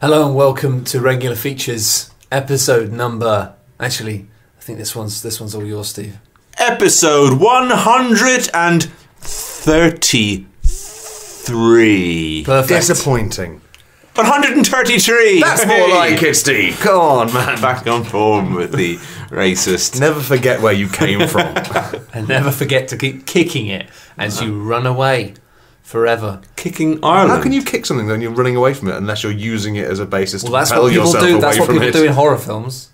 Hello and welcome to Regular Features, episode number. Actually, I think this one's this one's all yours, Steve. Episode 133. Perfect. Disappointing. 133! That's more like it, Steve. Come on, man. Back on form with the racist. Never forget where you came from. and never forget to keep kicking it as you uh-huh. run away forever. Kicking Ireland. How can you kick something when you're running away from it unless you're using it as a basis Well, to that's propel what people yourself do. away That's what from people it? do in horror films.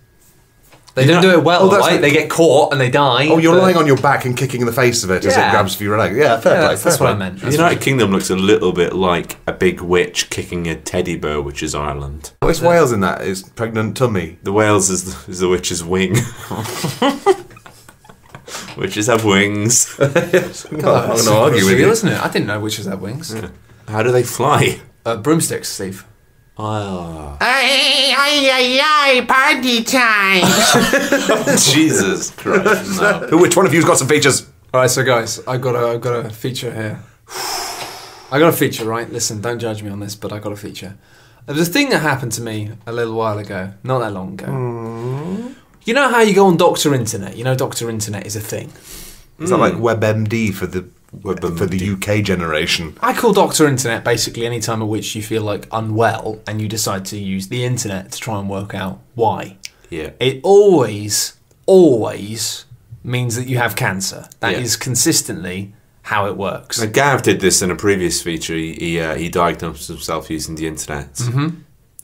They You're don't not- do it well, Oh, that's right? what- They get caught and they die. Oh, you're but- lying on your back and kicking the face of it as Yeah. it grabs for your leg. Yeah, fair Yeah, play. that's, fair that's what I play. meant. The United Kingdom looks a little bit like a big witch kicking a teddy bear, which is Ireland. What's Wales in that? Is pregnant tummy. The Wales is the, is the witch's wing. Witches have wings. I'm what- not going to argue with you. isn't it? I didn't know witches had wings. How do they fly? Uh, broomsticks, Steve. Ah, Ay, ay, ay, ay, party time. Jesus Christ! No. Who- Which one of you's got some features? All right, so guys, I got a, I got a feature here. I got a feature, right? Listen, don't judge me on this, but I got a feature. There was a thing that happened to me a little while ago, not that long ago. You know how you go on Doctor Internet? You know, Doctor Internet is a thing. Is that like WebMD for the for the UK generation? I call Doctor Internet basically any time at which you feel like unwell and you decide to use the internet to try and work out why. Yeah. It always, always means that you have cancer. That is Yeah. consistently how it works. Now, Gav did this in a previous feature. He he, uh, he diagnosed himself using the internet, mm-hmm.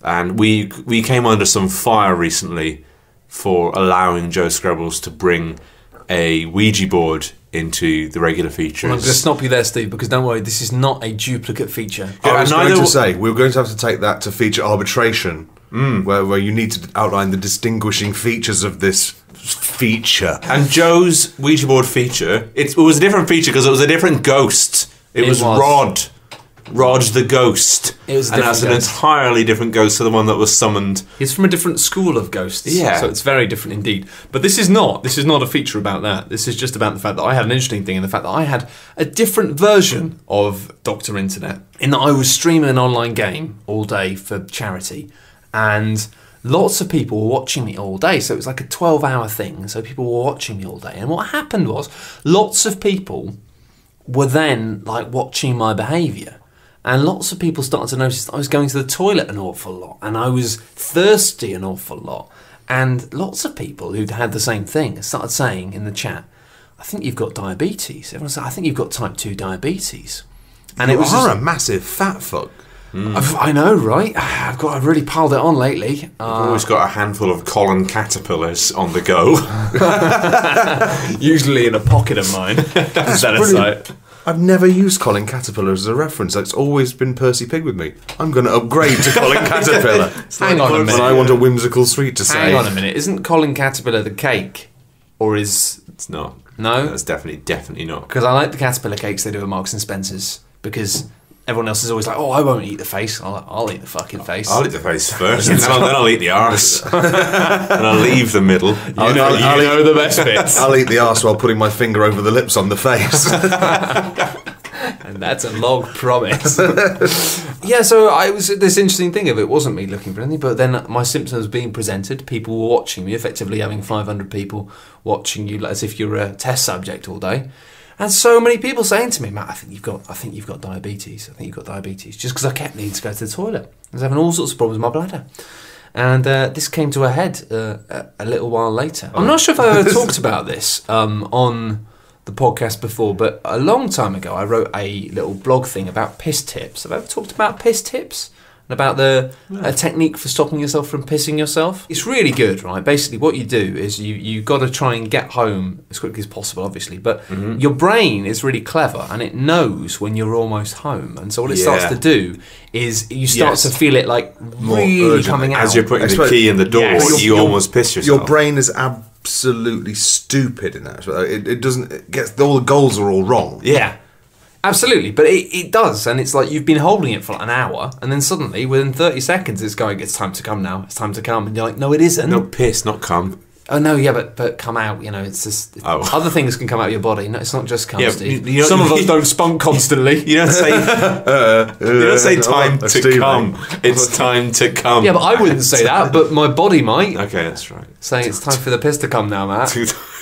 and we we came under some fire recently for allowing Joe Scrabbles to bring a Ouija board into the regular features. I'm going to stop you there, Steve, because don't worry, this is not a duplicate feature. I was going to w- say we were going to have to take that to feature arbitration, mm. where where you need to outline the distinguishing features of this feature. And Joe's Ouija board feature, it, it was a different feature because it was a different ghost. It, It was, was. Rod. Rod the ghost. It was and that's an ghost. entirely different ghost to the one that was summoned. He's from a different school of ghosts. Yeah. So it's very different indeed. But this is not. This is not a feature about that. This is just about the fact that I had an interesting thing in the fact that I had a different version of Doctor Internet. In that I was streaming an online game all day for charity, and lots of people were watching me all day. So it was like a twelve-hour thing. So people were watching me all day. And what happened was, lots of people were then like watching my behaviour. And lots of people started to notice that I was going to the toilet an awful lot and I was thirsty an awful lot. And lots of people who'd had the same thing started saying in the chat, I think you've got diabetes. Everyone said, I think you've got type 2 diabetes. And you it was are just- a massive fat fuck. I've- I know, right? I've got, I've really piled it on lately. I've Uh, always got a handful of Colin caterpillars on the go. usually in a pocket of mine. Is that a brilliant. sight? I've never used Colin Caterpillar as a reference. It's always been Percy Pig with me. I'm going to upgrade to Colin Caterpillar. Hang on a When minute. I want a whimsical sweet to say. Hang on a minute. Isn't Colin Caterpillar the cake? Or is. it's not. No? That's definitely, definitely not. Because I like the caterpillar cakes they do at Marks and Spencer's because everyone else is always like, "Oh, I won't eat the face. I'll, I'll eat the fucking face." I'll eat the face first, and then I'll, then I'll eat the arse. and I'll leave the middle. I'll, I'll- I'll eat- know the best bits, I'll eat the arse while putting my finger over the lips on the face. and that's a long promise. yeah, so I was this interesting thing of it wasn't me looking for anything, but then my symptoms being presented, people were watching me, effectively having 500 people watching you as if you're a test subject all day. And so many people saying to me, Matt, I think you've got, I think you've got diabetes. I think you've got diabetes, just because I kept needing to go to the toilet. I was having all sorts of problems with my bladder. And uh, this came to a head uh, a, a little while later. I'm not sure if I ever talked about this um, on the podcast before, but a long time ago I wrote a little blog thing about piss tips. Have I ever talked about piss tips? And about the a technique for stopping yourself from pissing yourself? It's really good, right? Basically, what you do is you you got to try and get home as quickly as possible, obviously. But mm-hmm. your brain is really clever, and it knows when you're almost home. And so what it starts to do is you start Yes. to feel it like really urgently. coming out. As you're putting the key in the door, Yes. you Your- almost piss yourself. Your brain is absolutely stupid in that. It, it doesn't. It gets all the goals are all wrong. Yeah. Absolutely, but it, it does, and it's like you've been holding it for an hour, and then suddenly, within 30 seconds, it's going, it's time to come now, it's time to come, and you're like, no, it isn't. No piss, not come. Oh no, yeah, but but come out. You know, it's just Oh. other things can come out of your body. No, it's not just cum. Yeah, Steve. you- you Some of us don't spunk constantly. You don't say you don't say time uh, to come. It's time to come. yeah, but I wouldn't say that. But my body might. Okay, that's right. Saying it's time for the piss to come now, Matt.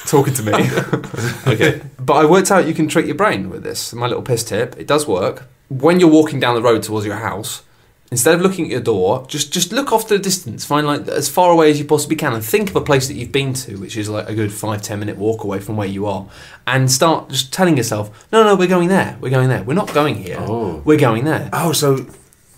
Talking to me. okay. But I worked out you can trick your brain with this. My little piss tip. It does work. When you're walking down the road towards your house, instead of looking at your door, just just look off to the distance. Find like as far away as you possibly can, and think of a place that you've been to, which is like a good five ten minute walk away from where you are, and start just telling yourself, no, no, we're going there. We're going there. We're not going here. Oh. We're going there. Oh, so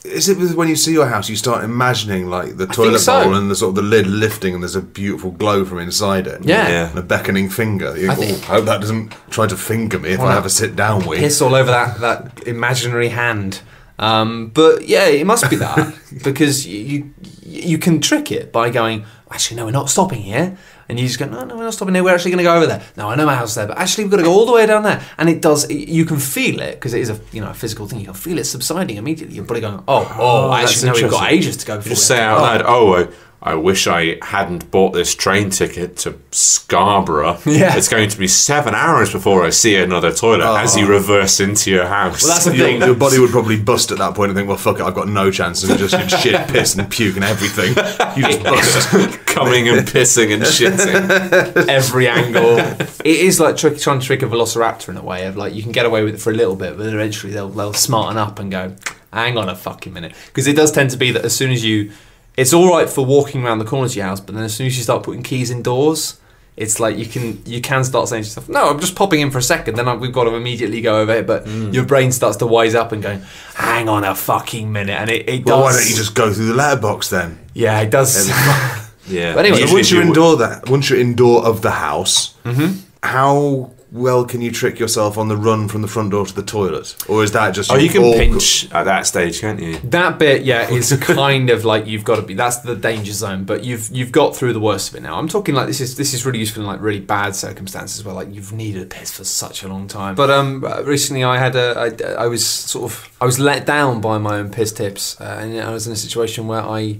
is it when you see your house, you start imagining like the toilet so. bowl and the sort of the lid lifting, and there's a beautiful glow from inside it. Yeah. Yeah. And a beckoning finger. You I think, think- oh, I hope that doesn't try to finger me if I no. have a sit down week. piss all over that that imaginary hand. Um, but yeah, it must be that because you, you you can trick it by going. Actually, no, we're not stopping here, and you just go, no, no, we're not stopping here. We're actually going to go over there. No, I know my house is there, but actually, we've got to go all the way down there. And it does. You can feel it because it is a you know a physical thing. You can feel it subsiding immediately. Your body going, oh, oh, that's actually, no, we've got ages to go. before Just say out to-" loud, oh, I, I wish I hadn't bought this train ticket to Scarborough. Yeah. It's going to be seven hours before I see another toilet as you oh. reverse into your house. Well, that's the thing. your body would probably bust at that point and think, well, fuck it, I've got no chance. And just you'd shit, piss, and puke and everything. You just bust. Coming and pissing and shitting. every angle. it is like trick, trying to trick a velociraptor in a way of like you can get away with it for a little bit, but eventually they'll they'll smarten up and go, hang on a fucking minute, because it does tend to be that as soon as you, it's all right for walking around the corners of your house, but then as soon as you start putting keys indoors. It's like you can you can start saying to yourself, no, I'm just popping in for a second. Then I, we've got to immediately go over it. But mm. your brain starts to wise up and going, hang on a fucking minute, and it, it does. Well, why don't you just go through the letterbox then? Yeah, it does. Yeah. But anyway, So once you're do- indoor that once you're indoor of the house, mm-hmm. how well can you trick yourself on the run from the front door to the toilet, or is that just Oh, you can all- pinch at that stage, can't you? That bit, yeah, is kind of like you've got to be. That's the danger zone, but you've you've got through the worst of it now. I'm talking like this is this is really useful in like really bad circumstances where like you've needed a piss for such a long time. But um, uh, recently I had a I, I was sort of I was let down by my own piss tips, uh, and I was in a situation where I.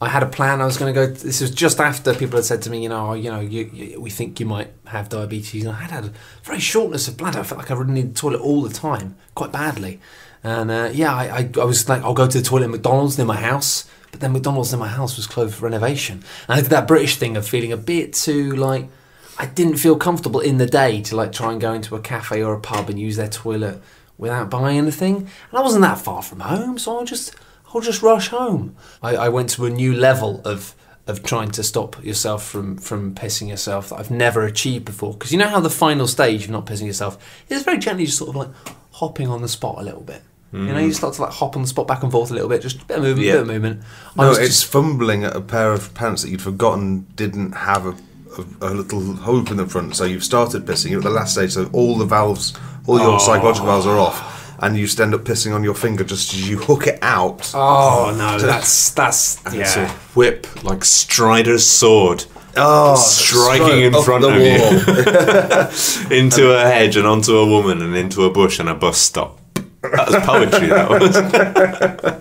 I had a plan. I was going to go. This was just after people had said to me, you know, oh, you know, you, you, we think you might have diabetes. And I had a very shortness of bladder. I felt like I really needed the toilet all the time, quite badly. And uh, yeah, I, I, I was like, I'll go to the toilet at McDonald's near my house. But then McDonald's near my house was closed for renovation. And I did that British thing of feeling a bit too like I didn't feel comfortable in the day to like try and go into a cafe or a pub and use their toilet without buying anything. And I wasn't that far from home, so I'll just I'll just rush home. I, I went to a new level of of trying to stop yourself from from pissing yourself that I've never achieved before. Because you know how the final stage of not pissing yourself is very gently just sort of like hopping on the spot a little bit. You know, you hmm. start to like hop on the spot back and forth a little bit, just a bit of movement, Yeah. bit of movement. I No, was it's just- fumbling at a pair of pants that you'd forgotten didn't have a, a, a little hope in the front. So you've started pissing. You're at the last stage, so all the valves, all your oh. psychological valves are off, and you just end up pissing on your finger just as you hook it out. oh no, that's that's It's a yeah. whip like Strider's sword Oh, striking in up front the of wall. you into a hedge and onto a woman and into a bush and a bus stop. That was poetry. That was.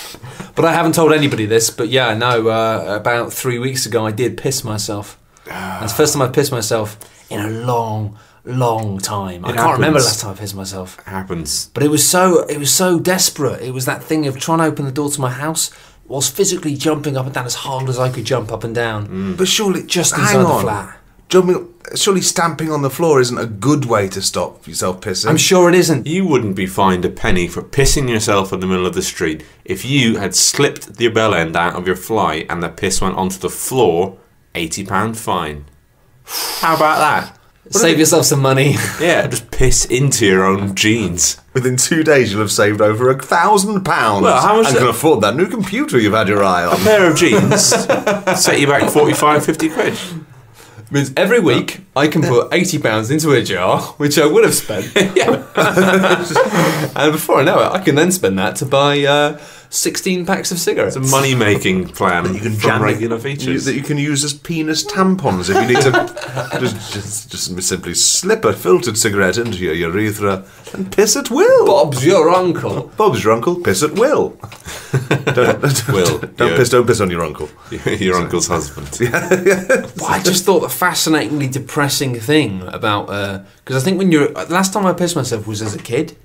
But I haven't told anybody this. But yeah, no. Uh, about three weeks ago, I did piss myself. And it's the first time I've pissed myself in a long, long time. I can't remember the last time I pissed myself. happens. But it was so it was so desperate. It was that thing of trying to open the door to my house whilst physically jumping up and down as hard as I could jump up and down. Mm. But surely, Just hang inside the on. flat. Jumping, surely stamping on the floor isn't a good way to stop yourself pissing. I'm sure it isn't. You wouldn't be fined a penny for pissing yourself in the middle of the street if you had slipped the bell end out of your fly and the piss went onto the floor. Eighty pound fine. How about that? Save yourself some money. Yeah, just piss into your own jeans. Within two days, you'll have saved over a thousand pounds. Well, how much And that- can afford that new computer you've had your eye A on. pair of jeans set you back 45, 50 quid. means every week I can put eighty pounds into a jar, which I would have spent. yeah. and before I know it, I can then spend that to buy uh, 16 packs of cigarettes. It's a money making plan that You can from jam regular features. that you can use as penis tampons if you need to just, just just simply slip a filtered cigarette into your urethra and piss at will. Bob's your uncle. Bob's your uncle. Piss at will. don't, Will, don't yeah. piss. Don't piss on your uncle. Your uncle's husband. Well, I just thought the fascinatingly depressing thing about uh, because I think when you're the last time I pissed myself was as a kid,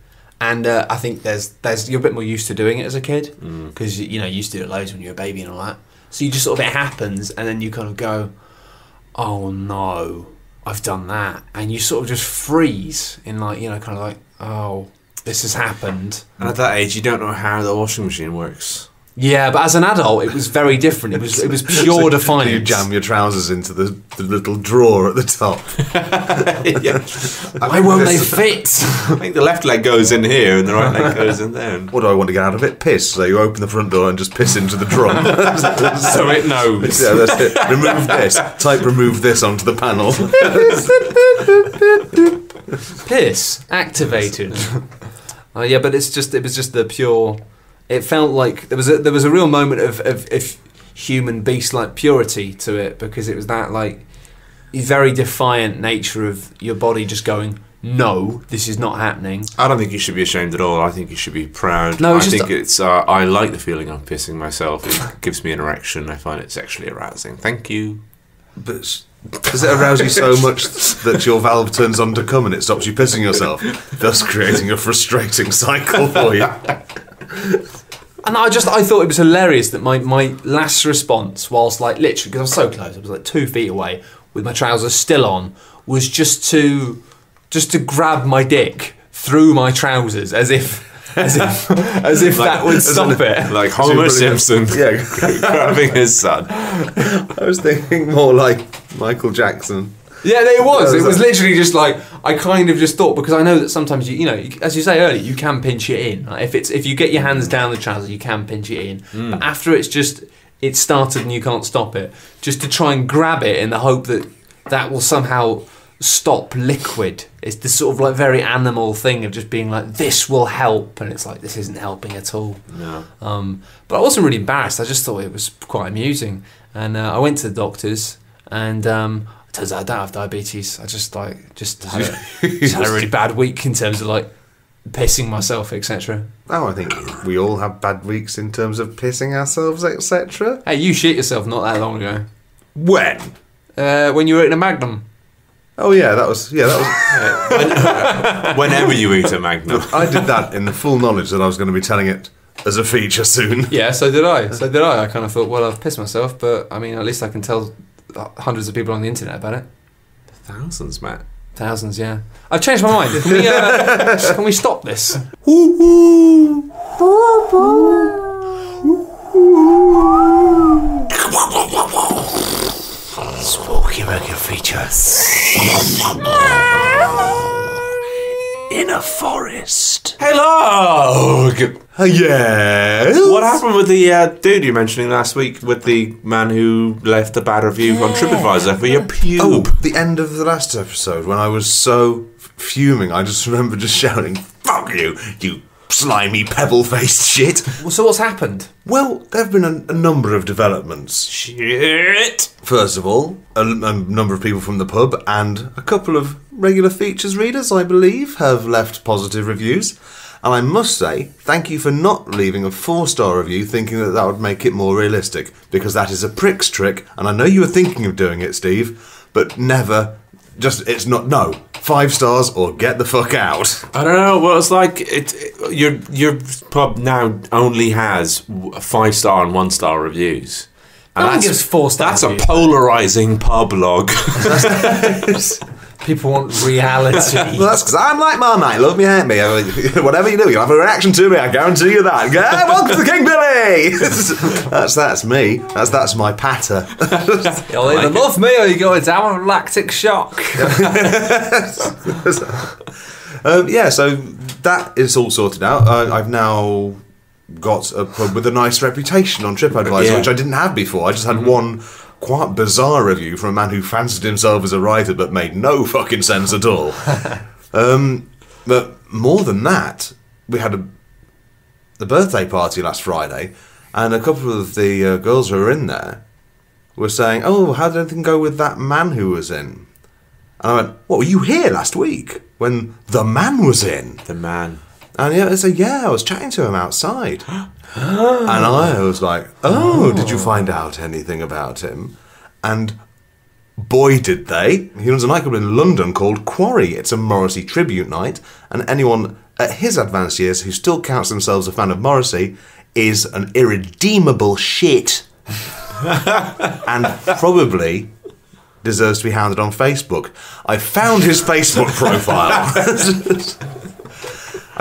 and uh, I think there's there's you're a bit more used to doing it as a kid because you know you used to do it loads when you were a baby and all that. So you just sort of it happens, and then you kind of go, "Oh no, I've done that," and you sort of just freeze in like you know kind of like, "Oh, this has happened." And at that age, you don't know how the washing machine works. Yeah, but as an adult, it was very different. It was it was pure So defiance. You jam your trousers into the, the little drawer at the top. Why won't they fit? I think the left leg goes in here and the right leg goes in there. What do I want to get out of it? Piss. So you open the front door and just piss into the drum. so it knows. yeah, that's it. Remove this. Type remove this onto the panel. piss activated. uh, yeah, but it's just it was just the pure. It felt like there was a there was a real moment of of, of human beast like purity to it because it was that like very defiant nature of your body just going no this is not happening I don't think you should be ashamed at all. I think you should be proud. No, I it's just- think it's. Uh, I like the feeling of pissing myself. It gives me an erection. I find it sexually arousing. Thank you. But does it arouse you so much that your valve turns on to come and it stops you pissing yourself, thus creating a frustrating cycle for you? and I just I thought it was hilarious that my my last response whilst like literally because I was so close I was like two feet away with my trousers still on was just to just to grab my dick through my trousers as if as if as if that would stop it. Like Homer Simpson Yeah, grabbing his son. I was thinking more like Michael Jackson. Yeah, it was. It was literally just like I kind of just thought because I know that sometimes you, you know, you- as you say earlier, you can pinch it in. Like if it's if you get your hands down the trousers, you can pinch it in. But after it's just it started and you can't stop it, just to try and grab it in the hope that that will somehow stop liquid. It's this sort of like very animal thing of just being like this will help, and it's like this isn't helping at all. No. Um, but I wasn't really embarrassed. I just thought it was quite amusing, and uh, I went to the doctors, and um, turns out I don't have diabetes. I just like just had a, just had a really bad week in terms of like pissing myself, etc. Oh, I think we all have bad weeks in terms of pissing ourselves, etc. Hey, you shit yourself not that long ago When? uh, when you were eating a Magnum. Oh yeah, that was yeah, that was. Whenever you eat a Magnum. I did that in the full knowledge that I was going to be telling it as a feature soon. Yeah, so did I. So did I. I kind of thought, well, I've pissed myself, but I mean, at least I can tell hundreds of people on the internet about it. Thousands, Matt. Thousands, yeah. I've changed my mind. Can we, uh, can we stop this? Spooky Regular Features. In a forest. Hello! Yeah. What happened with the uh, dude you were mentioning last week with the man who left a bad review on TripAdvisor for your pube? Oh, the end of the last episode when I was so fuming, I just remember just shouting, "Fuck you, you slimy pebble-faced shit!" Well, so what's happened? Well, there have been a, a number of developments. Shit! First of all, a, a number of people from the pub and a couple of regular features readers, I believe, have left positive reviews. And I must say, thank you for not leaving a four star review thinking that that would make it more realistic, because that is a prick's trick, and I know you were thinking of doing it, Steve, but never. Just, it's not, no. Five stars or get the fuck out. I don't know. Well, it's like it, it- your your pub now only has w- five star and one star reviews. And No one gives four-star That's a polarizing pub log. People want reality. Well, that's because I'm like my mate. Love me, hate me. I mean, Whatever you do, you'll have a reaction to me. I guarantee you that. Yeah, welcome to the King Billy. that's that's me. That's that's my patter. You'll either love me or you go down with lactic shock. um, yeah, so that is all sorted out. Uh, I've now got a pub with a nice reputation on TripAdvisor, Yeah. which I didn't have before. I just had one quite bizarre review from a man who fancied himself as a writer but made no fucking sense at all. um, but more than that, we had a the birthday party last Friday, and a couple of the uh, girls who were in there were saying, "Oh, how did everything go with that man who was in?" And I went, "What were you here last week when the man was in?" The man. And yeah, I said, "Yeah, I was chatting to him outside." and I was like, "Oh, did you oh. find out anything about him?" And boy, did they! He runs a nightclub in London called Quarry. It's a Morrissey tribute night, and anyone at his advanced years who still counts themselves a fan of Morrissey is an irredeemable shit, and probably deserves to be hounded on Facebook. I found his Facebook profile.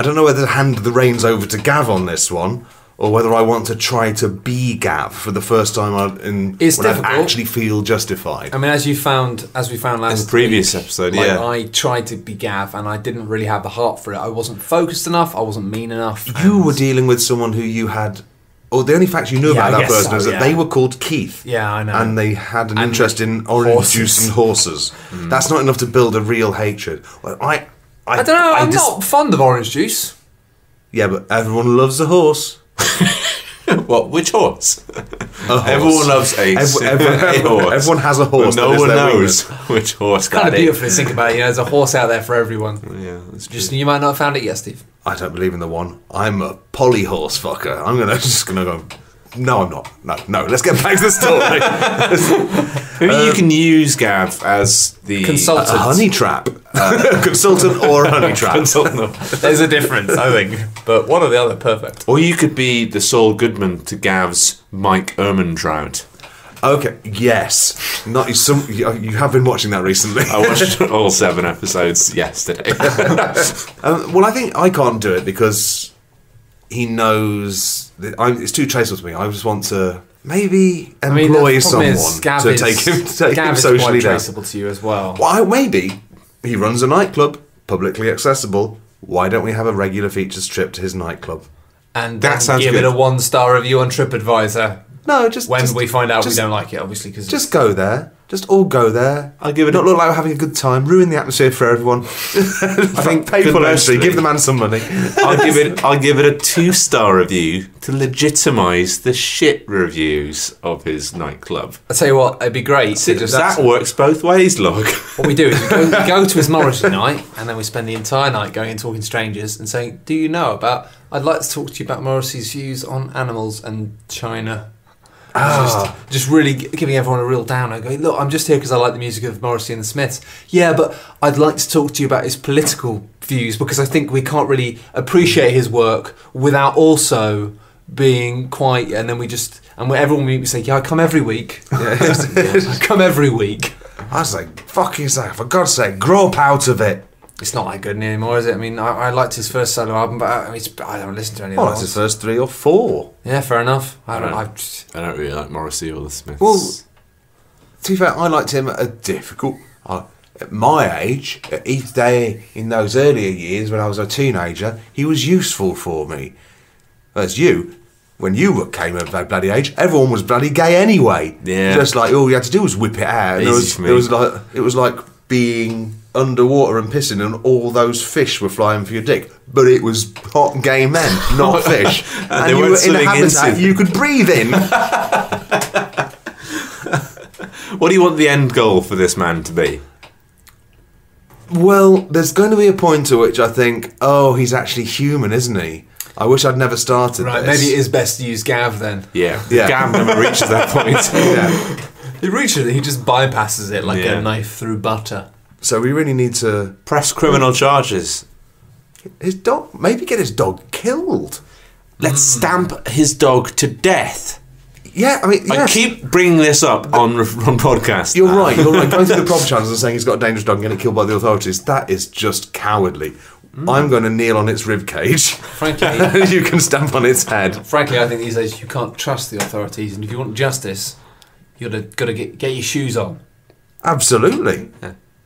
I don't know whether to hand the reins over to Gav on this one, or whether I want to try to be Gav for the first time I- in It's when I actually feel justified. I mean, as you found, as we found last In the previous week, episode, like, yeah. I tried to be Gav, and I didn't really have the heart for it. I wasn't focused enough. I wasn't mean enough. you were dealing with someone who you had, or the only fact you knew Yeah, about that person so, is that yeah. they were called Keith. Yeah, I know. And they had an And interest in orange horses. juice and horses. Mm. That's not enough to build a real hatred. Well, I, I, I don't know. I'm dis- not fond of orange juice. Yeah, but everyone loves a horse. What? Which horse? A horse. Everyone loves a, Ev- a ev- horse. Everyone has a But horse. no one knows weakness. which horse It's Kind of that is. beautiful to think about. You know, there's a horse out there for everyone. Yeah, that's Just you might not have found it yet, Steve. I don't believe in the one. I'm a poly horse fucker. I'm gonna just gonna go. No, I'm not. No, no. Let's get back to the story. Maybe Um, you can use Gav as the Consultant. a honey trap, a consultant or a honey trap. consultant. There's a difference, I think. But one or the other, perfect. or you could be the Saul Goodman to Gav's Mike Ehrmantraut. Okay. Yes. Not some. You you have been watching that recently. I watched all seven episodes yesterday. Um, well, I think I can't do it because he knows that I'm, it's too traceable to me. I just want to maybe I mean, employ someone is, Gav to is, take him to take Gav him socially quite down. traceable to you as well. Why? Maybe he runs a nightclub, publicly accessible. Why don't we have a regular features trip to his nightclub? And That sounds give good. it a one star review on TripAdvisor No, just when just, we find out just, we don't like it, obviously. Because Just go there. Just all go there. I'll give it Not a- look like we're having a good time. Ruin the atmosphere for everyone. I think pay full conversely- entry. Give the man some money. I'll give it. I'll give it a two-star review to legitimise the shit reviews of his nightclub. I tell you what, it'd be great. to just that works both ways, log. What we do is we go, we go to his Morrissey night, and then we spend the entire night going and talking to strangers and saying, "Do you know about? I'd like to talk to you about Morrissey's views on animals and China." Ah. Just, just really giving everyone a real downer. Going, look, I'm just here because I like the music of Morrissey and the Smiths. Yeah, but I'd like to talk to you about his political views because I think we can't really appreciate his work without also being quite. And then we just and we, everyone we say, yeah, I come every week. I come every week. I was like, fuck his sake, for God's sake, grow up out of it. It's not that good anymore, is it? I mean, I, I liked his first solo album, but I, I, mean, it's, I don't listen to any Well, of that's his first three or four. Yeah, fair enough. I don't. don't- I just, I don't really like Morrissey or the Smiths. Well, to be fair, I liked him at a difficult. Uh, at my age, at each day in those earlier years when I was a teenager, he was useful for me. As you, when you came of that bloody age, everyone was bloody gay anyway. Yeah. Just like all you had to do was whip it out. It was, for me. it was like it was like being underwater and pissing, and all those fish were flying for your dick. But it was hot gay men, not fish. and they you weren't were in a habitat into- you could breathe in. what do you want the end goal for this man to be? Well, there's going to be a point to which I think, oh, he's actually human, isn't he? I wish I'd never started right, this. maybe it is best to use Gav then. Yeah, Yeah. Gav never reaches that point. Yeah. He reaches it. He just bypasses it like Yeah. a knife through butter. So we really need to Press criminal charges. his dog. Maybe get his dog killed. Let's hmm. stamp his dog to death. Yeah, I mean, I keep bringing this up on on podcast. You're right. You're right. Going through the proper channels and saying he's got a dangerous dog and getting killed by the authorities. That is just cowardly. Hmm. I'm going to kneel on its rib cage. Frankly, you can stamp on its head. frankly, I think these days you can't trust the authorities, and if you want justice, you've got to get get your shoes on Absolutely.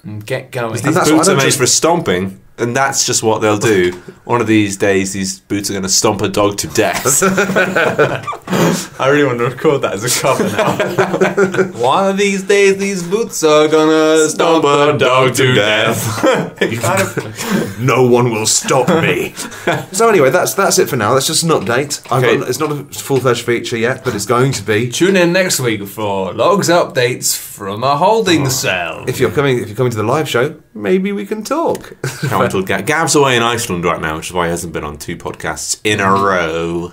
And get going. And These that's what I boots are don't made just- for stomping. And that's just what they'll do. One of these days, these boots are going to stomp a dog to death. I really want to record that as a cover now. One of these days, these boots are gonna stomp a dog to death. It kind of- No one will stop me. so anyway, that's that's it for now. That's just an update. I've Okay. got, it's not a full fledged feature yet, but it's going to be. Tune in next week for logs updates from a holding oh. cell. If you're coming, if you're coming to the live show, maybe we can talk. Can't wait till Gav's away in Iceland right now, which is why he hasn't been on two podcasts in a row.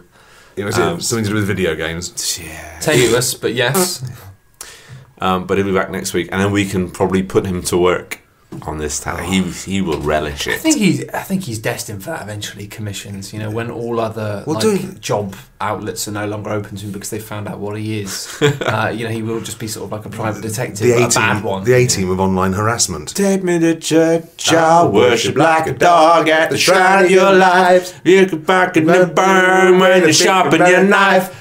You know, is it something to do with video games. Yeah. Tenuous, but yes. Um, but he'll be back next week, and then we can probably put him to work on this talent. He he will relish it. I it. think he's. I think he's destined for that eventually. Commissions, you know, when all other Well, like, do- job outlets are no longer open to him because they found out what he is. uh, you know, he will just be sort of like a private detective, The but A a bad team, one. the A team of online harassment. Take me to church, I'll worship like a dog at the shrine of your life. You can back in the burn when you sharpen your knife.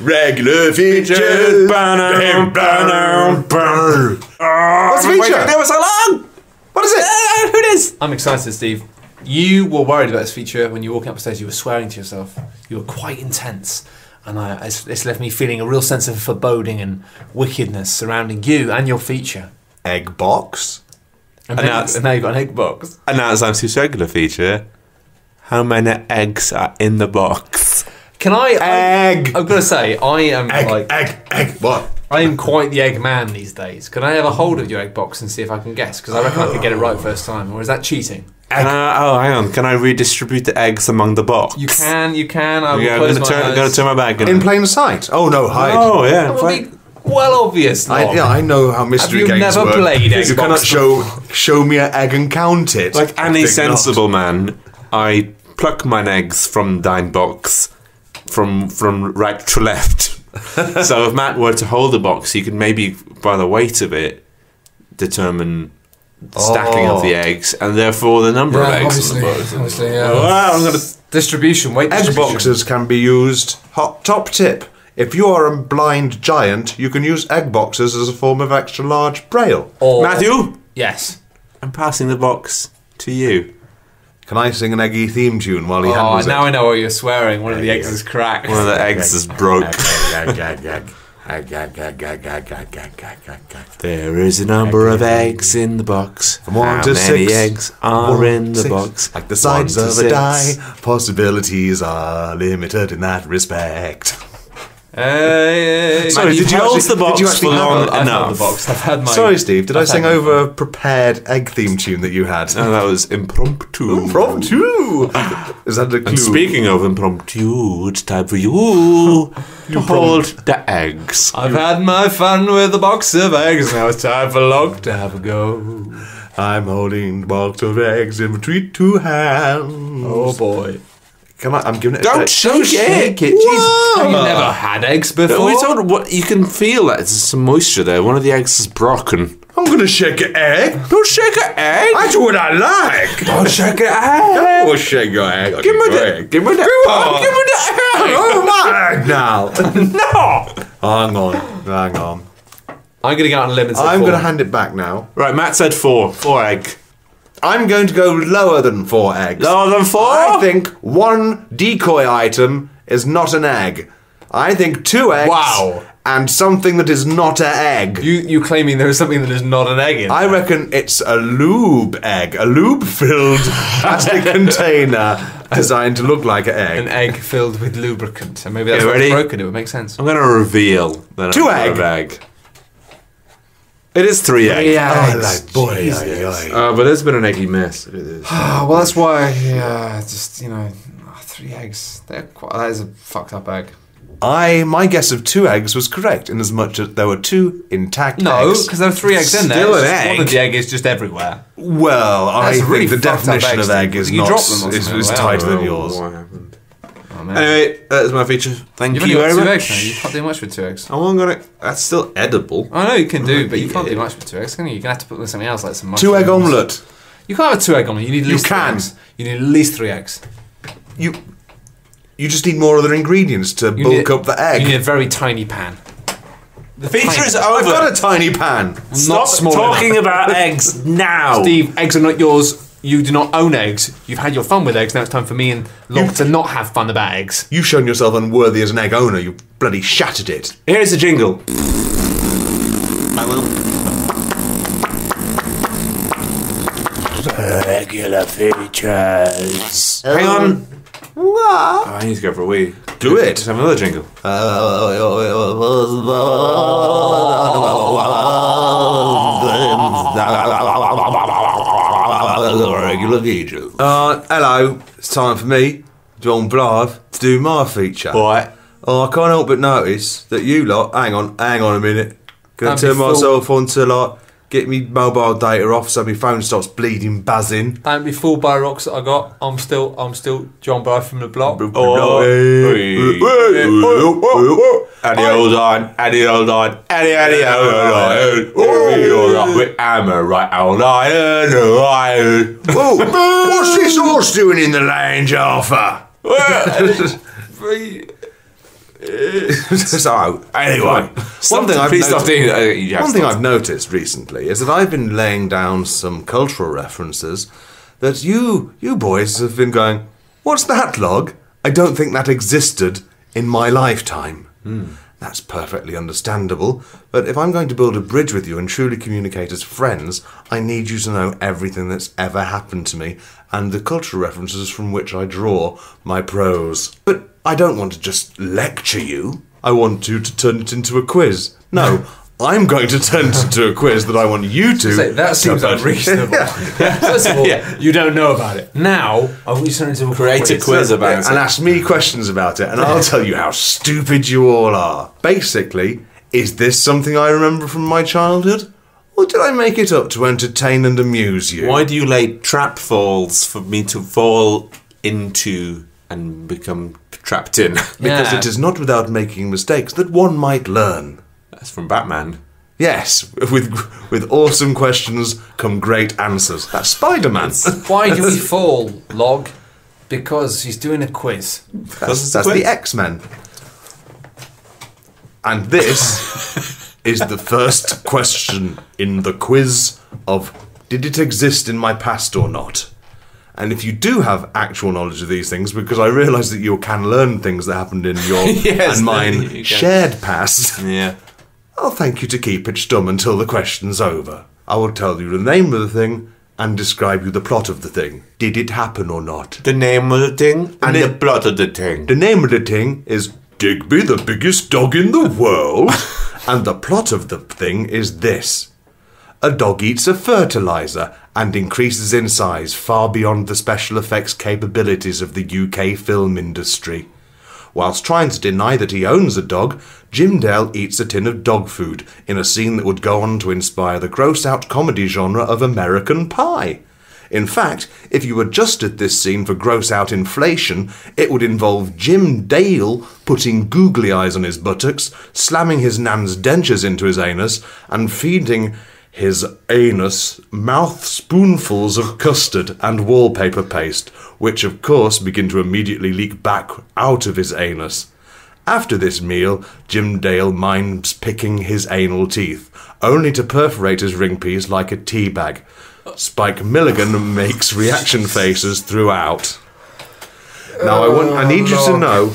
Regular Just burn 'em, burn 'em, burn. What's the feature? There was so long. What is it? Who it is? I'm excited, Steve. You were worried about this feature when you were walking upstairs. You were swearing to yourself. You were quite intense, and I, it's, it's left me feeling a real sense of foreboding and wickedness surrounding you and your feature. Egg box. And, And now, that's- and now you've got an egg box. And now it's time to regular feature. How many eggs are in the box? Can I? Egg. I, I've got to say, I am Egg, like egg, egg. What? I am quite the egg man these days. Can I have a hold of your egg box and see if I can guess? Because I reckon I could get it right first time. Or is that cheating? Can I, uh, oh, hang on. Can I redistribute the eggs among the box? You can, you can. I will Yeah, I'm gonna my turn. I'm gonna turn my back. In plain sight. Oh no, hide. Oh yeah. That would be well obvious. I, Lon. yeah, I know how mystery Have you games never work. played You cannot show show me an egg and count it. Like I any think not. sensible man, I pluck mine eggs from thine box, from from right to left. so if Matt were to hold the box, he could maybe, by the weight of it, determine the stacking of the Oh. eggs and therefore the number of Yeah, eggs in the box. obviously, yeah. Well, I'm gonna. Distribution, weight Egg distribution. boxes can be used. Hot top tip: If you are a blind giant, you can use egg boxes as a form of extra large braille. Or, Matthew, Yes. I'm passing the box to you. Can I sing an eggy theme tune while he Oh, handles now it? I know what you're swearing. One of the eggs is cracked. One of the eggs is broke. There is a number of eggs in the box. From one How to many six. eggs are One in the six. box? Like the sides of to a die, possibilities are limited in that respect. Hey, Sorry, did you actually- the box did you actually for have long I've enough. the box. I've had my. Sorry, Steve, did I I've sing had over a prepared egg theme tune that you had? No, that was impromptu. Impromptu! Is that the clue? And speaking of impromptu, it's time for you to hold the eggs. I've had my fun with a box of eggs. Now it's time for Log to have a go. I'm holding a box of eggs in between two hands. Oh boy. Can on, I'm giving it. Don't a, shake Shake it. Jesus. Have you never had eggs No, before? we told what you can feel that there's some moisture there. One of the eggs is broken. I'm gonna shake an egg. Don't shake an egg. That's what I like. Don't shake an egg. I will shake your egg. I'll Give me shake your the. egg. Give me the. on. Give me the egg. Oh my egg now. No. hang on, hang on. I'm going to go out on a limb and say I'm four. gonna hand it back now. Right, Matt said four. Four egg. I'm going to go lower than four eggs. Lower than four. I think one decoy item is not an egg. I think two eggs. Wow. And something that is not an egg. You you claiming there is something that is not an egg in? I there. reckon it's a lube egg, a lube-filled plastic container designed to look like an egg. an egg filled with lubricant, and maybe that's Yeah, broken. It would make sense. I'm gonna reveal the Two number egg. of egg. It is three egg. Oh, like, boy, aye, aye. Uh, but it's been an eggy mess. It is. Oh, well, that's why. Yeah, just you know, oh, three eggs. They're quite, that is a fucked up egg. I my guess of two eggs was correct in as much as there were two intact No, eggs. because there are three eggs in there. Still It's an just One egg. of the egg is just everywhere. Well, I That's a think the fucked up definition egg, of egg Steve. is You not drop them or is, something, is well, tighter than Oh, yours. what happened? Oh, man. Anyway, that is my feature. Thank You've you only got very two much. eggs now. You can't do much with two eggs. Oh, I'm gonna. That's still edible. I know you can do, but you can't do much with two eggs, can you? You're gonna have to put them in something else, like some mushrooms. Two egg omelette. You can't have a two egg omelette. You need at You least three can. eggs. You need at least three eggs. You you just need more other ingredients to You bulk need, up the egg. You need a very tiny pan. The feature is Oh I've got a tiny pan. Stop small talking about eggs now. Steve, eggs are not yours. You do not own eggs. You've had your fun with eggs. Now it's time for me and Log to not have fun about eggs. You've shown yourself unworthy as an egg owner. You bloody shattered it. Here's the jingle. I will. Regular features. Hang on. Oh, I need to go for a wee. Do it. Let's have another jingle. Regular feature. Uh, hello. It's time for me, John Blythe, to do my feature. Right. Oh, I can't help but notice that you lot. Hang on, hang on a minute. Gonna Don't turn fool- myself on to like get me mobile data off so my phone stops bleeding, buzzing. Don't be fooled by rocks that I got. I'm still, I'm still John Bryce from the block. Oh, And the old on, and the old on, and the and the old on. Oh, with hammer right on iron, iron. Oh. What's this horse doing in the lane, Jaffa? So, anyway, one thing I've noticed- doing that. You One thing. I've noticed recently is that I've been laying down some cultural references that you you boys have been going, What's that log? I don't think that existed in my lifetime. That's perfectly understandable, but if I'm going to build a bridge with you and truly communicate as friends, I need you to know everything that's ever happened to me and the cultural references from which I draw my prose. But I don't want to just lecture you. I want you to turn it into a quiz. No, I'm going to turn it into a quiz that I want you to. Say, that seems unreasonable. First of all, you don't know about it. Now, I want you to turn it into a Create a quiz about it? and ask me questions about it, and I'll tell you how stupid you all are. Basically, is this something I remember from my childhood? Or did I make it up to entertain and amuse you? Why do you lay trap falls for me to fall into and become trapped in? Because Yeah. it is not without making mistakes that one might learn. That's from Batman. Yes, with with awesome questions come great answers. That's Spider Man. Why do we fall, Log? Because he's doing a quiz. That's quiz. the X Men. And this is the first question in the quiz of Did it exist in my past or not? And if you do have actual knowledge of these things, because I realise that you can learn things that happened in your Yes, and mine shared past, Yeah. I'll thank you to keep it stum until the question's over. I will tell you the name of the thing and describe you the plot of the thing. Did it happen or not? The name of the thing and, And the the- plot of the thing. The name of the thing is Digby, the biggest dog in the world. and the plot of the thing is this A dog eats a fertilizer and increases in size far beyond the special effects capabilities of the UK film industry. Whilst trying to deny that he owns a dog, Jim Dale eats a tin of dog food in a scene that would go on to inspire the gross out comedy genre of American Pie. In fact, if you adjusted this scene for gross out inflation, it would involve Jim Dale putting googly eyes on his buttocks, slamming his nan's dentures into his anus, and feeding his anus mouth spoonfuls of custard and wallpaper paste, which of course begin to immediately leak back out of his anus. After this meal, Jim Dale minds picking his anal teeth, only to perforate his ring piece like a tea bag. Spike Milligan makes reaction faces throughout. Now I want I need you to oh, know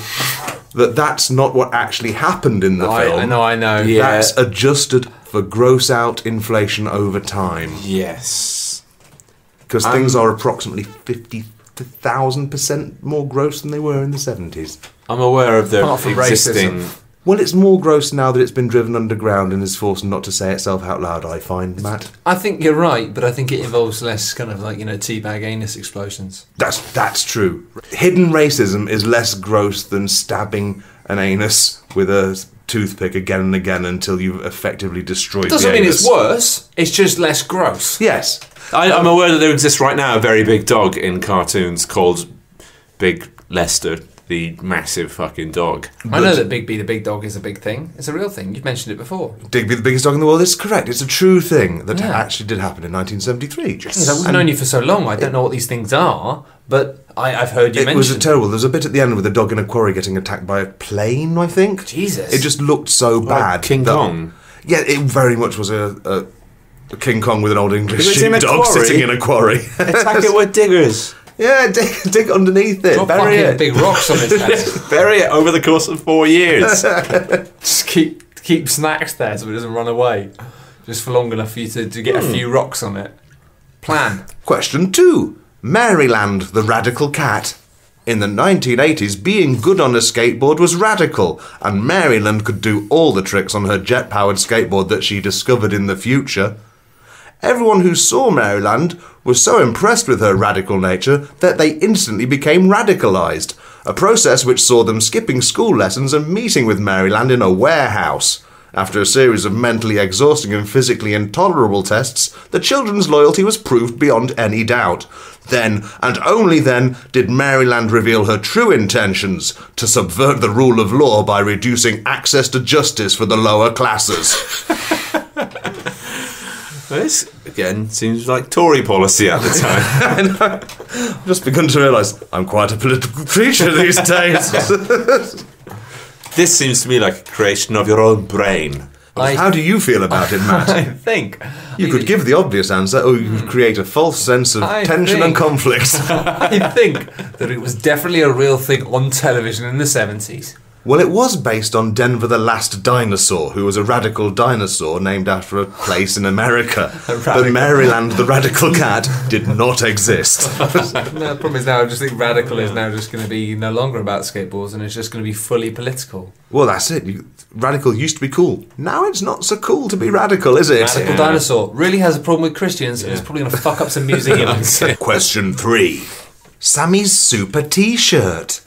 that that's not what actually happened in the I, film. I know, I know. Yeah. That's adjusted for gross out inflation over time Yes. because things are approximately 50,000% more gross than they were in the 70s. I'm aware of the existing. racism. Well, it's more gross now that it's been driven underground and is forced not to say itself out loud, I find, Matt. I think you're right, but I think it involves less kind of like, you know, teabag anus explosions. That's that's true. Hidden racism is less gross than stabbing an anus with a toothpick again and again until you've effectively destroyed It Doesn't the mean anus. it's worse, it's just less gross. Yes. I, I'm um, aware that there exists right now a very big dog in cartoons called Big Lester. The massive fucking dog. I know that Big B the big dog is a big thing. It's a real thing. You've mentioned it before. Digby, the biggest dog in the world, is correct. It's a true thing that Yeah. actually did happen in 1973. Yes, I've known you for so long. I don't know what these things are, but I, I've heard you It mention. was a terrible. There was a bit at the end with a dog in a quarry getting attacked by a plane. I think. Jesus. It just looked so bad. King that- Kong. Yeah, it very much was a, a, a King Kong with an old English It was in a sheepdog quarry. sitting in a quarry. Attack it with diggers. yeah, dig, dig underneath it. Drop bury it. big rocks on his head. Bury it over the course of four years. Just keep keep snacks there so it doesn't run away. Just for long enough for you to, to get Hmm. a few rocks on it. Plan. Question two: Maryland, the radical cat. In the 1980s, being good on a skateboard was radical, and Maryland could do all the tricks on her jet powered skateboard that she discovered in the future. Everyone who saw Maryland was so impressed with her radical nature that they instantly became radicalized, a process which saw them skipping school lessons and meeting with Maryland in a warehouse. After a series of mentally exhausting and physically intolerable tests, the children's loyalty was proved beyond any doubt. Then, and only then, did Maryland reveal her true intentions to subvert the rule of law by reducing access to justice for the lower classes. this, again, seems like Tory policy at the time. I've just begun to realise I'm quite a political creature these days. this seems to me like a creation of your own brain. I, How do you feel about it, Matt? I think You could give the obvious answer, or you could hmm. create a false sense of I tension and conflict. I think that it was definitely a real thing on television in the seventies. Well, it was based on Denver the Last Dinosaur, who was a radical dinosaur named after a place in America. but Maryland the Radical Cat did not exist. No, the problem is now I just think radical is now just going to be no longer about skateboards and it's just going to be fully political. well, that's it. You, radical used to be cool. Now it's not so cool to be radical, is it? Radical dinosaur really has a problem with Christians and it's probably going to fuck up some museums. Question three Sammy's super t shirt.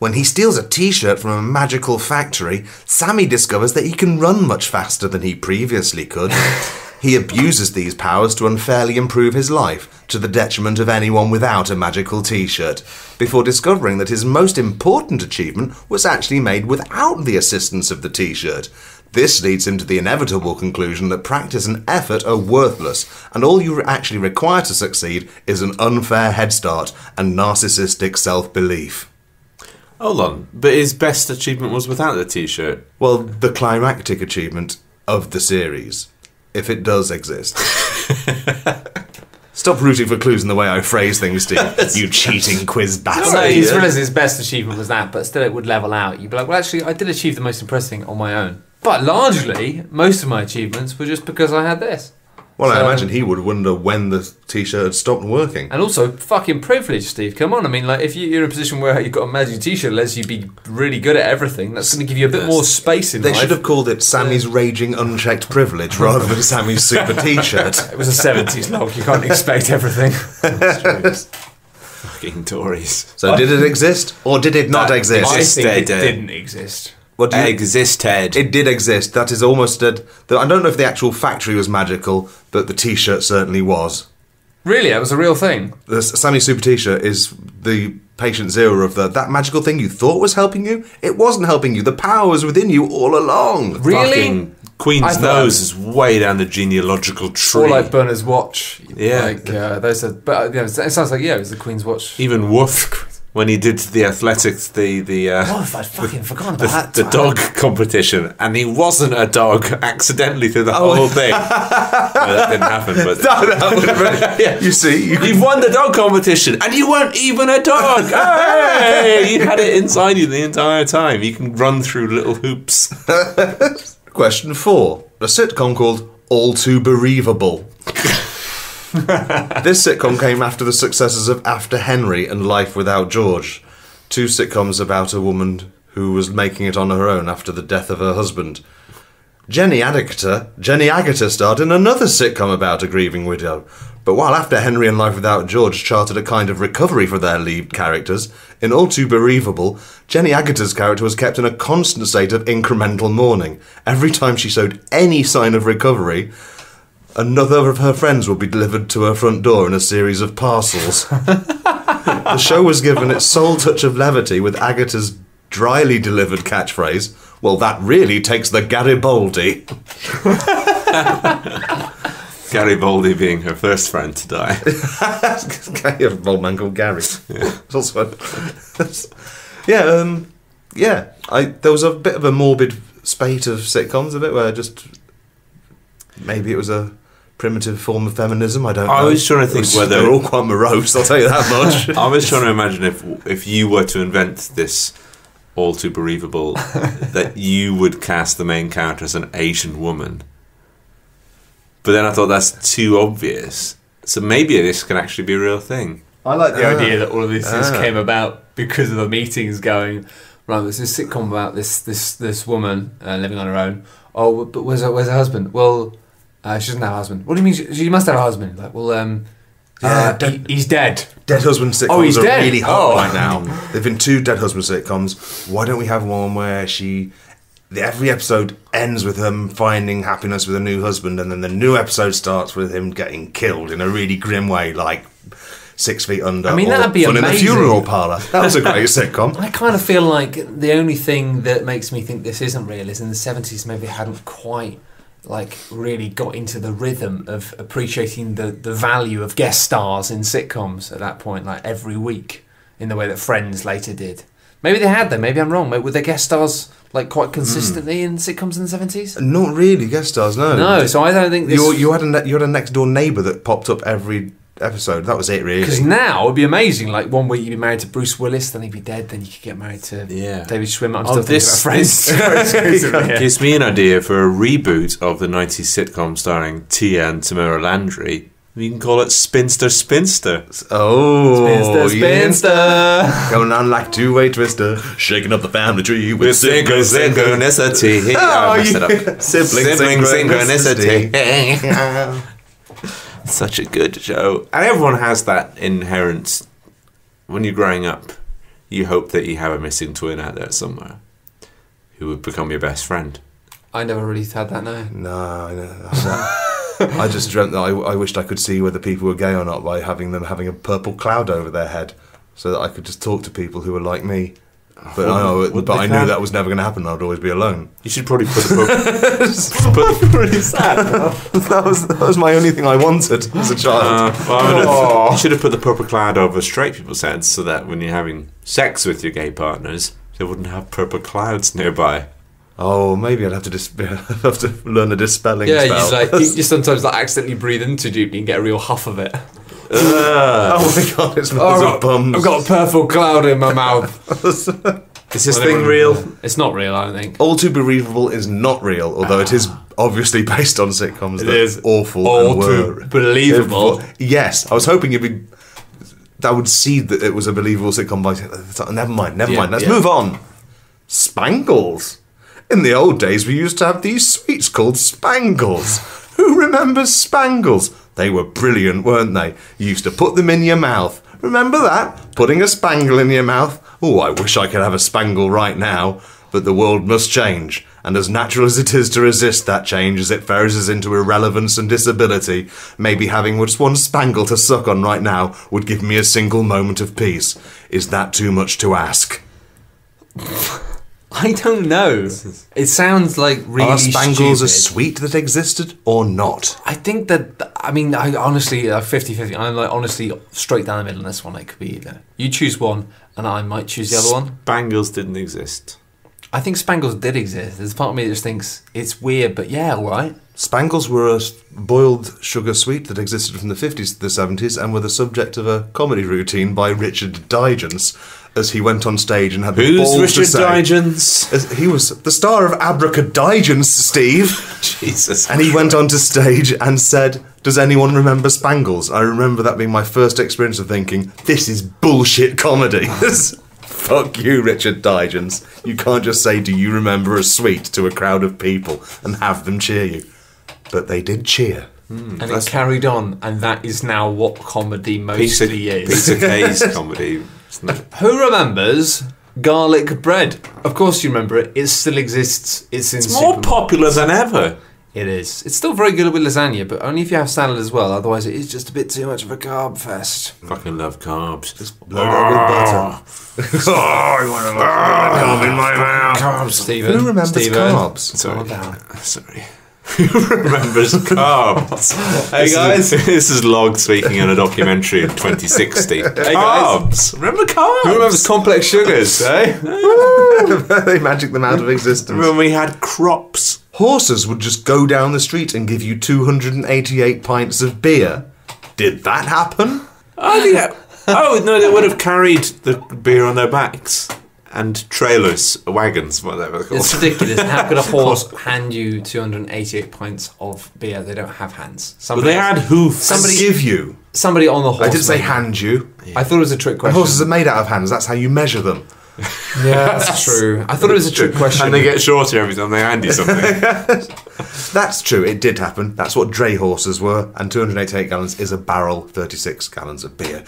When he steals a t shirt from a magical factory, Sammy discovers that he can run much faster than he previously could. he abuses these powers to unfairly improve his life, to the detriment of anyone without a magical t shirt, before discovering that his most important achievement was actually made without the assistance of the t shirt. This leads him to the inevitable conclusion that practice and effort are worthless, and all you actually require to succeed is an unfair head start and narcissistic self belief. Hold on, but his best achievement was without the t-shirt. Well, the climactic achievement of the series, if it does exist. Stop rooting for clues in the way I phrase things, Steve. you cheating quiz So bastard. he's realised his best achievement was that, but still it would level out. You'd be like, well, actually, I did achieve the most impressive thing on my own. But largely, most of my achievements were just because I had this. Well, I So- imagine he would wonder when the t-shirt had stopped working. And also, fucking privilege, Steve. Come on. I mean, like, if you- you're in a position where you've got a magic t-shirt, lets you be really good at everything, that's going to give you a bit more space in They life. should have called it Sammy's raging unchecked privilege rather than Sammy's super t-shirt. It was a 70s log. You can't expect everything. Fucking Tories. So did it exist or did it not That exist? I think it Existed. didn't exist. What do you- Existed. It did exist. That is almost a. the- I don't know if the actual factory was magical, but the T-shirt certainly was. Really, it was a real thing. The Sammy Super T-shirt is the patient zero of the that magical thing you thought was helping you. It wasn't helping you. The power was within you all along. Really? Fucking Queen's nose is way down the genealogical tree. Or like Bernard's watch. Yeah. Like, uh, those are, but uh, yeah, it sounds like, yeah, it was the Queen's watch. Even Woof, when he did the athletics, the the uh, Oh, I'd fucking forgotten the, about the that. dog competition, and he wasn't a dog accidentally through the whole thing. no, that didn't happen. But yeah, You see, you You've won the dog competition, and you weren't even a dog. Hey! You had it inside you the entire time. You can run through little hoops. Question four: a sitcom called All Too Bereavable. this sitcom came after the successes of After Henry and Life Without George, two sitcoms about a woman who was making it on her own after the death of her husband. Jenny Agutter, Jenny Agutter starred in another sitcom about a grieving widow. But while After Henry and Life Without George charted a kind of recovery for their lead characters, in All Too Bereavable, Jenny Agutter's character was kept in a constant state of incremental mourning. Every time she showed any sign of recovery, another of her friends will be delivered to her front door in a series of parcels. the show was given its sole touch of levity with Agutter's dryly delivered catchphrase, well, that really takes the Garibaldi. Garibaldi being her first friend to die. an old man called Gary. It's also yeah, um, yeah. I there was a bit of a morbid spate of sitcoms, a bit where just maybe it was a primitive form of feminism. I don't. I know. was trying to think was- whether- they're all quite morose. I'll tell you that much. I was trying to imagine if if you were to invent this all too believable that you would cast the main character as an Asian woman. But then I thought that's too obvious. So maybe this can actually be a real thing. I like the Ah. idea that all of these things Ah. came about because of the meetings going. Right, there's this sitcom about this this this woman uh, living on her own. Oh, but where's her, where's her husband? Well, uh, she doesn't have a husband. What do you mean? She, she must have a husband. Like, well, um, Ah, yeah, he- he's dead. Dead husband sitcoms Oh, he's are dead. really hot Oh. right now. There've been two dead husband sitcoms. Why don't we have one where she, the, every episode ends with him finding happiness with a new husband, and then the new episode starts with him getting killed in a really grim way, like Six Feet Under. I mean, that'd be Fun in the. Funeral Parlor. That was a great sitcom. I kind of feel like the only thing that makes me think this isn't real is in the seventies maybe hadn't quite like really got into the rhythm of appreciating the, the value of guest stars in sitcoms at that point, like every week, in the way that Friends later did. Maybe they had them. Maybe I'm wrong. Maybe were their guest stars like quite hmm. consistently in sitcoms in the seventies? Not really guest stars, no. No, so I don't think this. You, you had a ne- you had a next door neighbour that popped up every episode. That was it, really. Because now it'd be amazing. Like one week you'd be married to Bruce Willis, then he'd be dead. Then you could get married to Yeah. David Schwimmer. I'm Oh, still this- thinking about Friends. Yeah. Gives me an idea for a reboot of the 90s sitcom starring Tia and Tamara Landry. We can call it Spinster Spinster. Oh, Spinster, yeah. spinster. Going on like two way twister, shaking up the family tree with, With synchro synchronicity. Oh, I messed it yeah. up. Sibling, Sibling synchronicity. synchronicity. Such a good show. And everyone has that inherent. When you're growing up, you hope that you have a missing twin out there somewhere who would become your best friend. I never really had that. No. No, I know. I just dreamt that I, I wished I could see whether people were gay or not by having them having a purple cloud over their head, so that I could just talk to people who were like me. But I know, Would- would but I knew that was never going to happen. I'd always be alone. You should probably put the purple. put the, really sad. that was that was my only thing I wanted as a child. Uh, well, I have- you should have put the purple cloud over straight people's heads so that when you're having sex with your gay partners, they wouldn't have purple clouds nearby. oh, maybe I'd have to dis- have to learn a dispelling Yeah, you spell. just like you, you sometimes like accidentally breathe into Duke and you get a real huff of it. oh my god, it smells of bums. I've got a purple cloud in my mouth. Is this Whatever. thing real? It's not real, I don't think. All Too Believable is not real, although it is obviously based on sitcoms that is awful all and were too believable. Yes, I was hoping it'd be that would see that it was a believable sitcom. By never mind, never Yeah, mind. Let's yeah. move on. Spangles. In the old days, we used to have these sweets called spangles. Who remembers spangles? They were brilliant, weren't they? You used to put them in your mouth. Remember that? Putting a spangle in your mouth? Oh, I wish I could have a spangle right now. But the world must change, and as natural as it is to resist that change as it ferries us into irrelevance and disability, maybe having just one spangle to suck on right now would give me a single moment of peace. Is that too much to ask? I don't know. It sounds like really Are spangles a stupid. sweet that existed or not? I think that I mean I honestly uh, 50-50. I'm like honestly straight down the middle on this one. It could be either. You choose one, and I might choose the other one. Bangles didn't exist. I think spangles did exist. There's part of me that just thinks it's weird, but yeah, all right. Spangles were a boiled sugar sweet that existed from the 50s to the 70s and were the subject of a comedy routine by Richard Digance as he went on stage and had the Who's balls to Richard say, Digance? as he was the star of Abracadigance, Steve. Jesus. And he went onto stage and said, Does anyone remember Spangles? I remember that being my first experience of thinking, This is bullshit comedy. Fuck you, Richard Digance. You can't just say, Do you remember a sweet to a crowd of people and have them cheer you. But they did cheer. Hmm. and it carried on, and that is now what comedy Peter, mostly is. Peter Kay's comedy. Who remembers garlic bread? Of course, you remember it. It still exists. It's in It's more popular than ever. It is. It's still very good with lasagna, but only if you have salad as well. Otherwise, it is just a bit too much of a carb fest. Fucking love carbs. Load it up with butter. oh, I want to carb in my ah, mouth. Carbs, Stephen. Who remembers Stephen. carbs? Sorry. Calm down. Sorry. Who remembers carbs? Hey, This is- guys. this is Log speaking in a documentary in 2060. guys. Carbs. Remember carbs? Who remembers complex sugars, eh? they magic them out of existence. when we had crops? Horses would just go down the street and give you 288 pints of beer. Did that happen? Oh, yeah. Oh no, they would have carried the beer on their backs and trailers, wagons, whatever they're called. It's ridiculous. How could a horse hand you 288 pints of beer? They don't have hands. But Somebody they had hoofs. Somebody- give you. somebody on the horse. I didn't say hand you. I thought it was a trick And question. horses are made out of hands. That's how you measure them. Yeah, that's true. I thought it was a trick question. and they get shorter every time they hand you something. That's true. It did happen. That's what dray horses were. And 288 gallons is a barrel, 36 gallons of beer.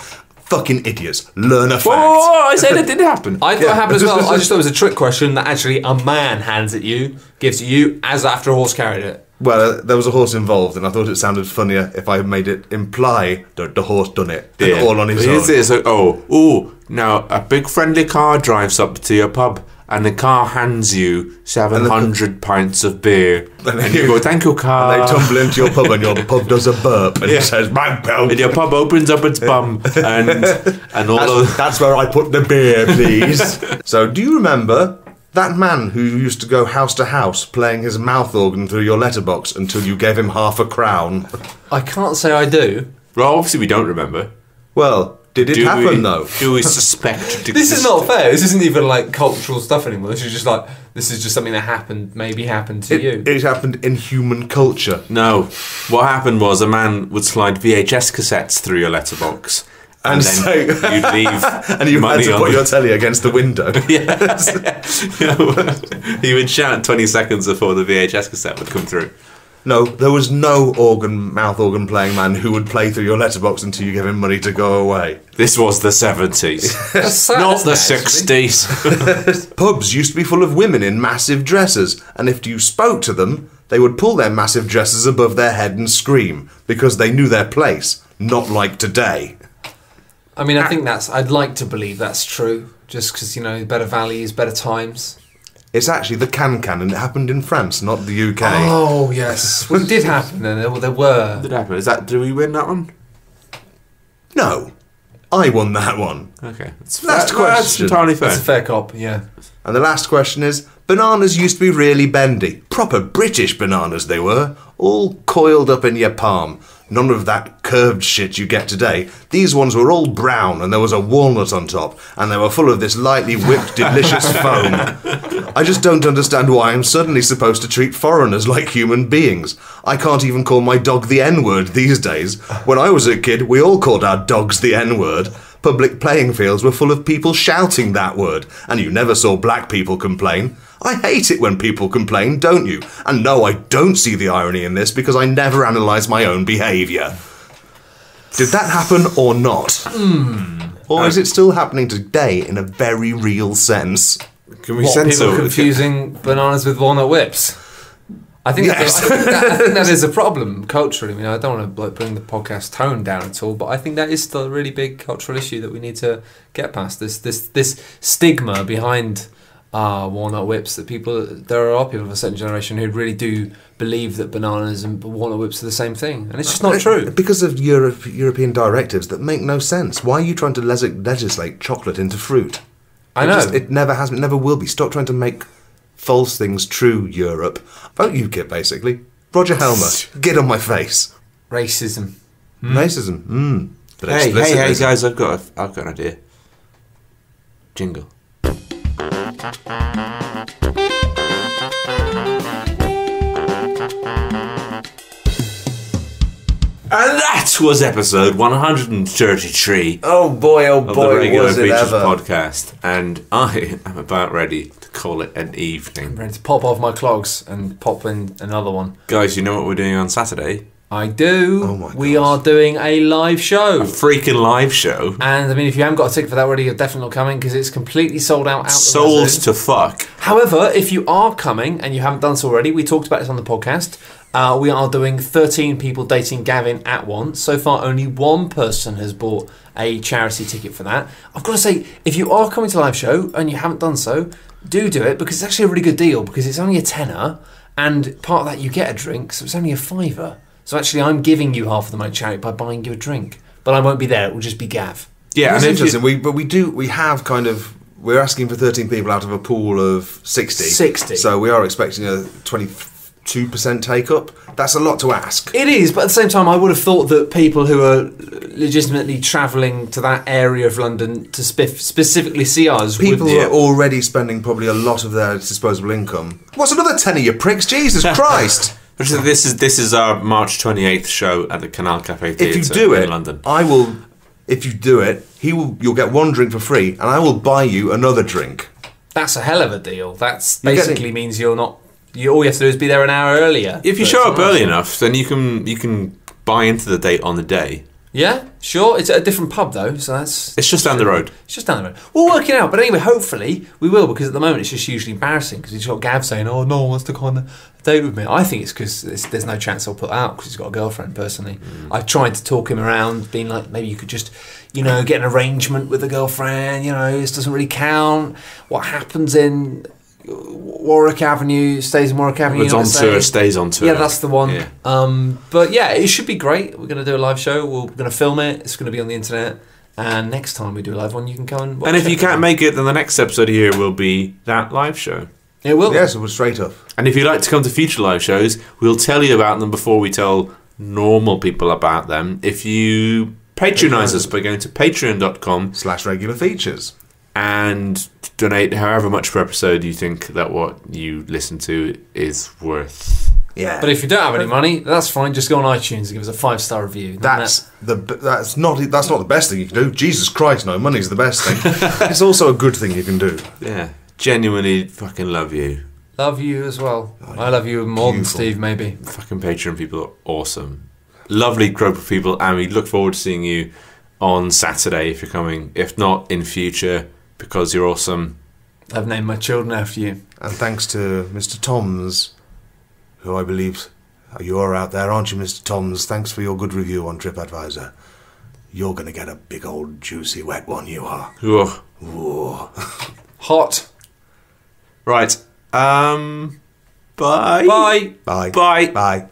Fucking idiots. Learn a fact. oh, I said it didn't happen. I thought it happened as well. I just thought it was a trick question that actually a man hands it you, gives to you as after a horse carried it. Well, uh, there was a horse involved, and I thought it sounded funnier if I made it imply that the horse done it, and all on his But here's own. it, It's like, oh, ooh, now a big friendly car drives up to your pub and the car hands you 700 pints of beer. And And you go, thank you, car. And they tumble into your pub, and your pub does a burp, and it says, "My pub." and your pub opens up its bum and and all That's, of that's where I put the beer, please. so, do you remember that man who used to go house to house playing his mouth organ through your letterbox until you gave him half a crown? I can't say I do. Well, obviously we don't remember. Well, did it Do happen we, though? Do we suspect it This is not fair. This isn't even like cultural stuff anymore. This is just like this is just something that happened, maybe happened to you. It, it happened in human culture. No. What happened was a man would slide VHS cassettes through your letterbox. And, And then say- you'd leave And you had money to put your telly against the window. he would shout 20 seconds before the VHS cassette would come through. No, there was no organ, mouth organ playing man who would play through your letterbox until you gave him money to go away. This was the 70s, not the isn't it, actually? 60s. Pubs used to be full of women in massive dresses, and if you spoke to them, they would pull their massive dresses above their head and scream because they knew their place, not like today. I mean, I think that's. I'd like to believe that's true, just because you know, better values, better times. It's actually the can can, and it happened in France, not the UK. Oh yes, well, it did happen, and there, there were. What did happen? Is that, do we win that one? No, I won that one. Okay. That's, Last that- That's entirely fair. It's a fair cop, yeah. And the last question is Bananas used to be really bendy. Proper British bananas they were, all coiled up in your palm. None of that curved shit you get today. These ones were all brown and there was a walnut on top, and they were full of this lightly whipped, delicious foam. I just don't understand why I'm suddenly supposed to treat foreigners like human beings. I can't even call my dog the N word these days. When I was a kid, we all called our dogs the N word. Public playing fields were full of people shouting that word, and you never saw black people complain. I hate it when people complain, don't you? And no, I don't see the irony in this because I never analyse my own behaviour. Did that happen or not? Hmm. Or is it still happening today in a very real sense? Can we What, censor people confusing bananas with walnut whips? I think, Yes. that, I, think that, I think that is a problem culturally. I mean, I don't want to like, bring the podcast tone down at all, but I think that is still a really big cultural issue that we need to get past. This this this stigma behind uh, walnut whips that people there are people of a certain generation who really do believe that bananas and walnut whips are the same thing, and it's just not true. Because of Europe, European directives that make no sense. Why are you trying to legislate chocolate into fruit? I It know. just- it never has, it never will be. Stop trying to make false things true, Europe. Vote UKIP, basically. Roger Helmer, get on my face. Racism. Racism, mm. But Hey, hey, hey, guys! I've got, a, I've got an idea. Jingle. And that was episode 133 Oh boy, oh of the boy, was it Features ever. podcast. And I am about ready to call it an evening. ready to pop off my clogs and pop in another one. Guys, you know what we're doing on Saturday? I do. Oh my we God. are doing a live show. Freaking live show. And I mean, if you haven't got a ticket for that already, you're definitely not coming because it's completely sold out. out the Sold to fuck. However, if you are coming and you haven't done so already, we talked about this on the podcast. Uh, we are doing 13 people dating Gavin at once. So far, only one person has bought a charity ticket for that. I've got to say, if you are coming to live show and you haven't done so, do do it because it's actually a really good deal because it's only a tenner and part of that you get a drink, so it's only a fiver. So actually, I'm giving you half of the money charity by buying you a drink. But I won't be there, it will just be Gav. Yeah, and if you- interesting. We but we do we have kind of we're asking for 13 people out of a pool of 60. 60. So we are expecting a 22% take up. That's a lot to ask. It is, but at the same time, I would have thought that people who are legitimately travelling to that area of London to spe- specifically see us People would, are already spending probably a lot of their disposable income. What's another tenner, you pricks? Jesus Christ! This is this is our March twenty eighth show at the Canal Cafe Theatre if you do in it, London. I will. If you do it, he will. You'll get one drink for free, and I will buy you another drink. That's a hell of a deal. That's You get basically it. means you're not. You all you have to do is be there an hour earlier. If you show up early enough, then you can you can buy into the date on the day. Yeah, sure. It's at a different pub though, so that's It's just down the road. it's just down the road. We'll work it out, but anyway, hopefully we will because at the moment it's just hugely embarrassing because you've got Gav saying, "Oh, no one wants to go on a date with me." I think it's because there's no chance I'll put out because he's got a girlfriend. Personally, mm. I've tried to talk him around, being like, maybe you could just, you know, get an arrangement with a girlfriend. You know, this doesn't really count. What happens in Warwick Avenue stays in Warwick Avenue. It's on tour, stays on tour. Yeah, that's the one. Yeah. Um, but yeah, it should be great. We're going to do a live show. We're going to film it. It's going to be on the internet. And next time we do a live one, you can come and watch And if it. you can't make it, then the next episode here will be that live show. it will. Yes, it was straight up. And if you'd like to come to future live shows, we'll tell you about them before we tell normal people about them. If you patronise us by going to patreon.com Slash regular features. And donate however much per episode you think that what you listen to is worth. Yeah, But if you don't have any money, that's fine. Just go on iTunes and give us a five star review. And That's the that's not that's not the best thing you can do. Jesus Christ, no, money's the best thing. it's also a good thing you can do. Yeah. Genuinely fucking love you. love you as well. I love you more than. Steve, maybe. Fucking Patreon people are awesome. Lovely group of people, and we look forward to seeing you on Saturday if you're coming. If not, in future, because you're awesome. I've named my children after you. And thanks to Mr. Toms, who I believe you are out there, aren't you, Mr. Toms? Thanks for your good review on TripAdvisor. You're going to get a big old juicy wet one, you are. Ugh. Whoa. Hot. Right. Um. Bye. Bye. Bye. Bye. Bye.